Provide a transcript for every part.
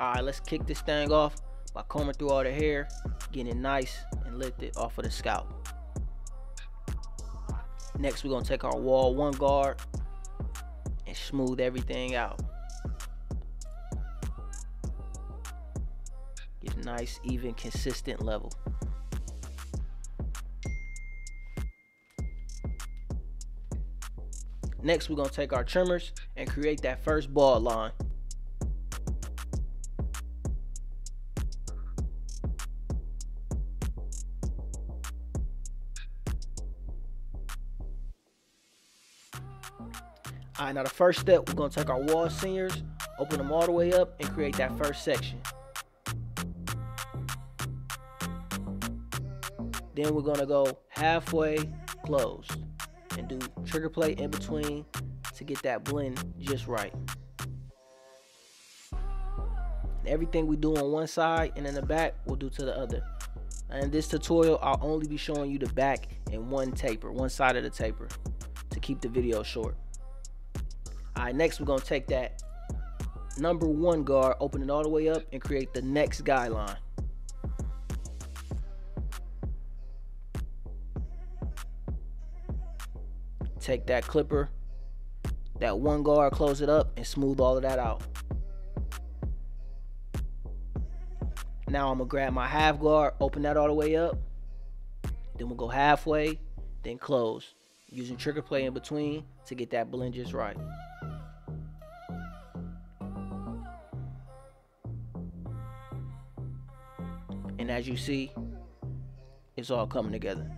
All right, let's kick this thing off by combing through all the hair, getting it nice and lifted off of the scalp. Next, we're gonna take our wall one guard and smooth everything out. Get a nice, even, consistent level. Next, we're gonna take our trimmers and create that first ball line. All right, now the first step, we're gonna take our Wahl Seniors, open them all the way up, and create that first section. Then we're gonna go halfway closed and do trigger play in between to get that blend just right. Everything we do on one side and in the back, we'll do to the other. And in this tutorial, I'll only be showing you the back and one taper, one side of the taper to keep the video short. All right, next we're gonna take that number one guard, open it all the way up and create the next guideline. Take that clipper, that one guard, close it up and smooth all of that out. Now I'm gonna grab my half guard, open that all the way up. Then we'll go halfway, then close. Using trigger play in between to get that blend just right. And as you see, it's all coming together.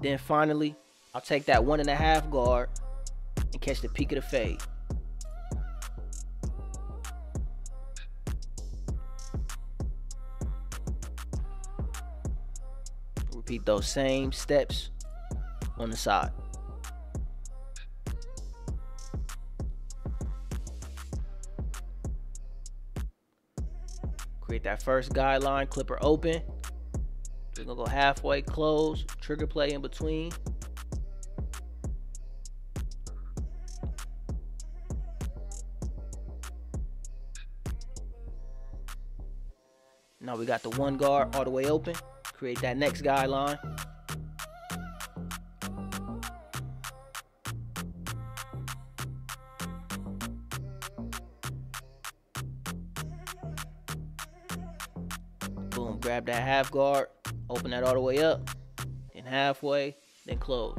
Then finally, I'll take that one and a half guard and catch the peak of the fade. Repeat those same steps on the side. Create that first guideline, clipper open. We're gonna go halfway close, trigger play in between. Now we got the one guard all the way open. Create that next guideline. Boom, grab that half guard, open that all the way up, then halfway, then close.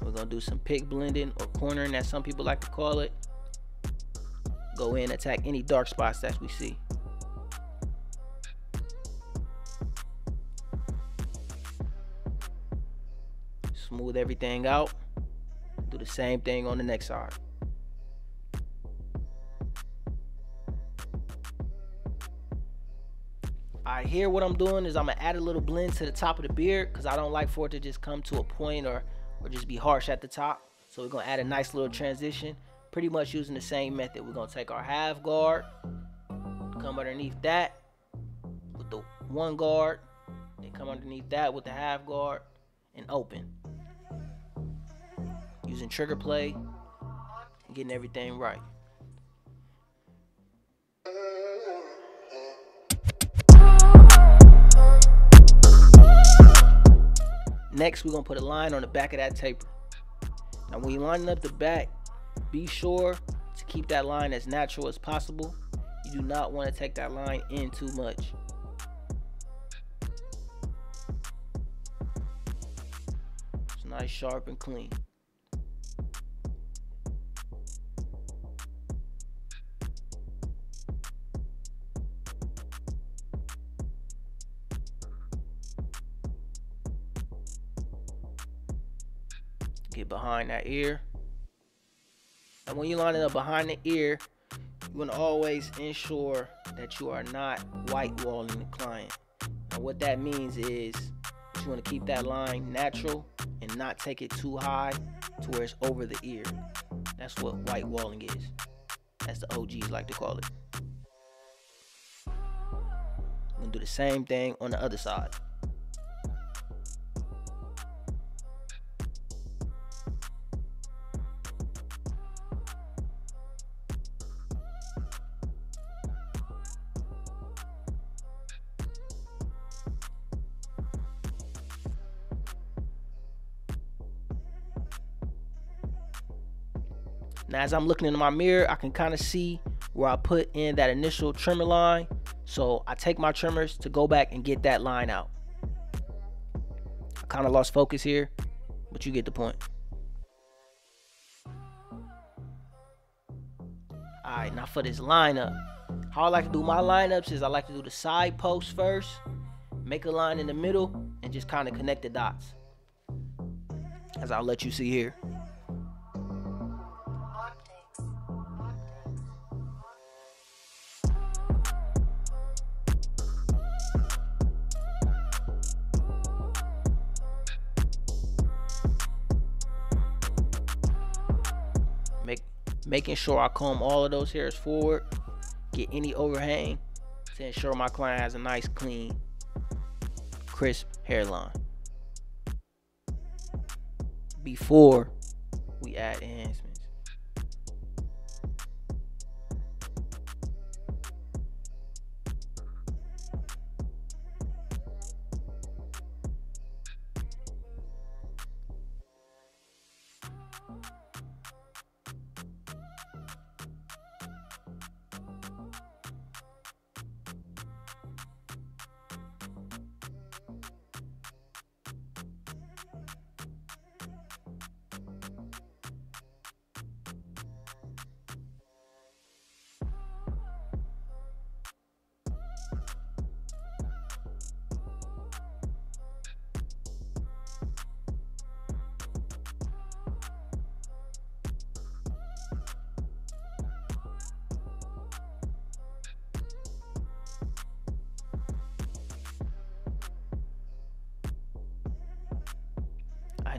We're gonna do some pick blending or cornering as some people like to call it. Go in, attack any dark spots that we see. Smooth everything out. Do the same thing on the next side. Alright, here what I'm doing is I'm gonna add a little blend to the top of the beard because I don't like for it to just come to a point or or just be harsh at the top. So we're gonna add a nice little transition, pretty much using the same method. We're gonna take our half guard, come underneath that with the one guard, then come underneath that with the half guard and open. Using trigger play, getting everything right. Next, we're gonna put a line on the back of that taper. Now, when you're lining up the back, be sure to keep that line as natural as possible. You do not want to take that line in too much. It's nice, sharp, and clean. get behind that ear. And when you line it up behind the ear, you want to always ensure that you are not white walling the client. And what that means is you want to keep that line natural and not take it too high to where it's over the ear. That's what white walling is. That's the OGs like to call it. I'm gonna do the same thing on the other side. Now as I'm looking into my mirror, I can kind of see where I put in that initial trimmer line. So I take my trimmers to go back and get that line out. I kind of lost focus here, but you get the point. All right, now for this lineup. How I like to do my lineups is I like to do the side post first, make a line in the middle, and just kind of connect the dots. As I'll let you see here. Making sure I comb all of those hairs forward, get any overhang to ensure my client has a nice, clean, crisp hairline. Before we add enhancements.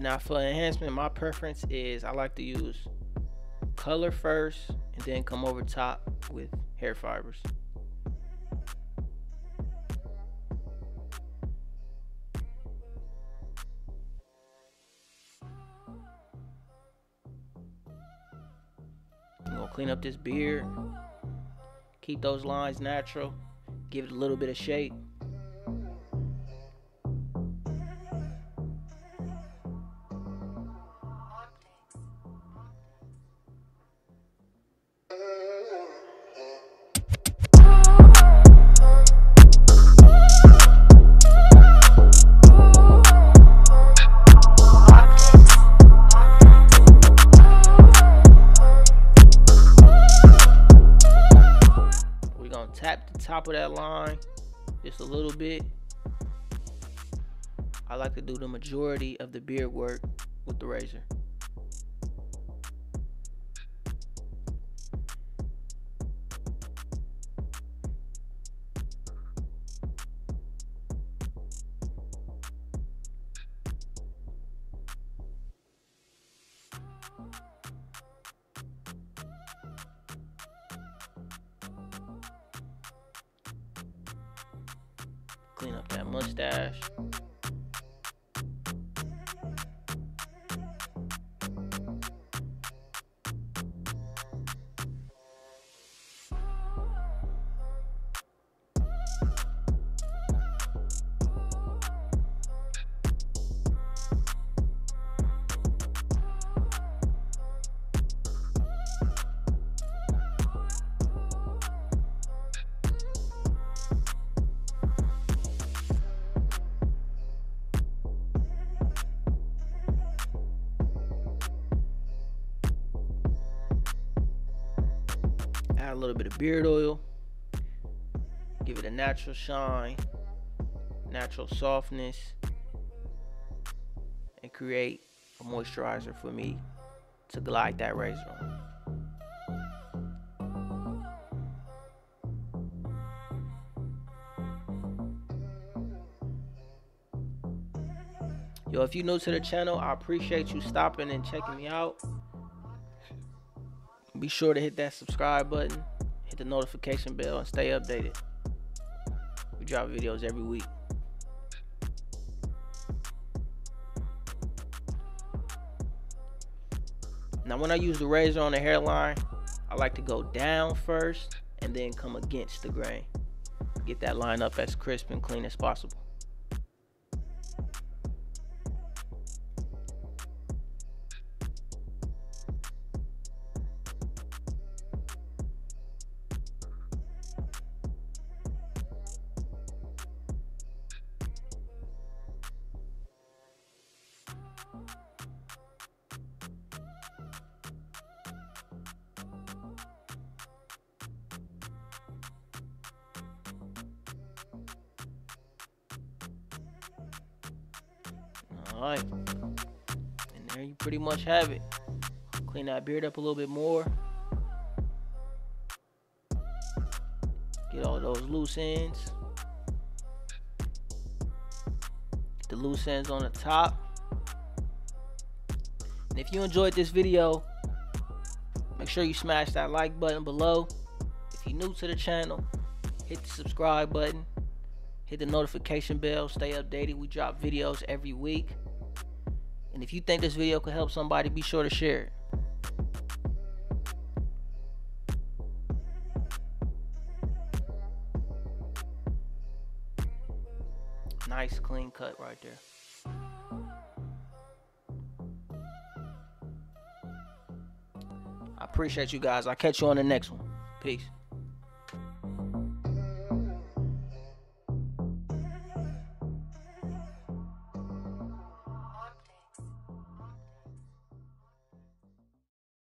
Now for enhancement my preference is I like to use color first and then come over top with hair fibers. I'm gonna clean up this beard keep those lines natural give it a little bit of shape top of that line just a little bit. I like to do the majority of the beard work with the razor. Clean up that mustache. Add a little bit of beard oil give it a natural shine natural softness and create a moisturizer for me to glide that razor on Yo, if you're new to the channel, I appreciate you stopping and checking me out. Be sure to hit that subscribe button, hit the notification bell, and stay updated. We drop videos every week. Now, when I use the razor on the hairline, I like to go down first and then come against the grain. Get that line up as crisp and clean as possible. Alright. And there you pretty much have it. Clean that beard up a little bit more. Get all those loose ends. Get the loose ends on the top. And if you enjoyed this video, make sure you smash that like button below. If you're new to the channel, hit the subscribe button. Hit the notification bell. Stay updated. We drop videos every week. And if you think this video could help somebody, be sure to share it. Nice clean cut right there. I appreciate you guys. I'll catch you on the next one. Peace.